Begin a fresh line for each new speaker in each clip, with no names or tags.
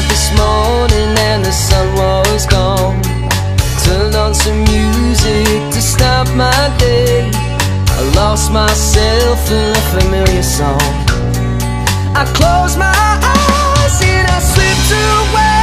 out this morning and the sun was gone. Turned on some music to start my day. I lost myself in a familiar song. I closed my eyes and I slipped away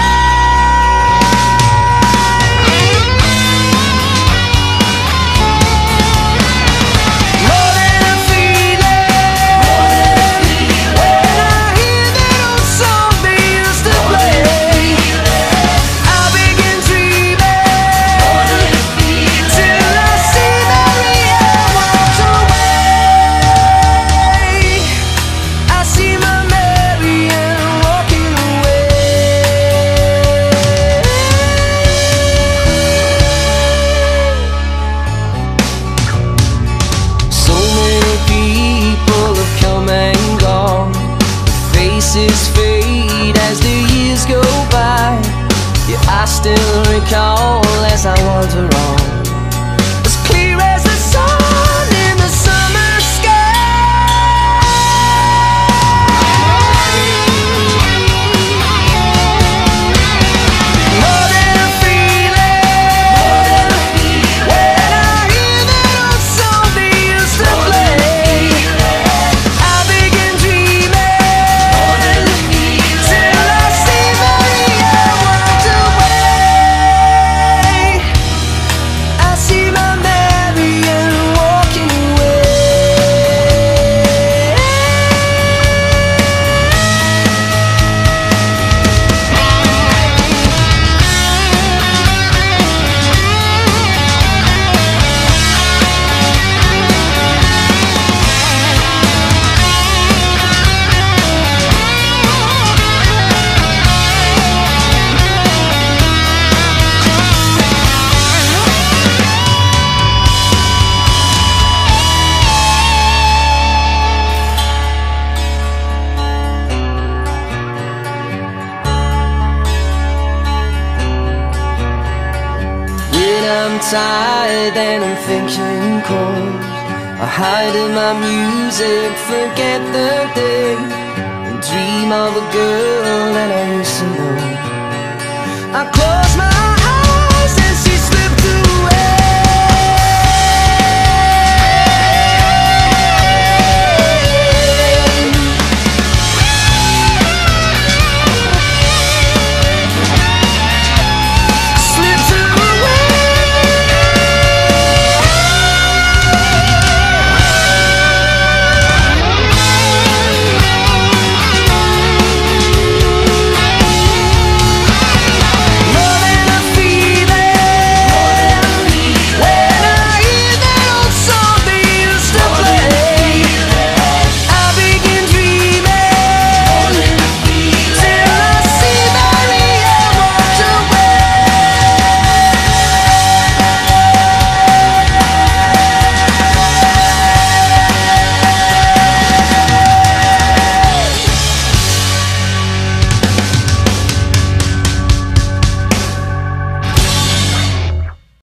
Faces fade as the years go by. Yeah, I still recall as I wander on. I'm tired and I'm thinking cold. I hide in my music, forget the day And dream of a girl that I used to know. I close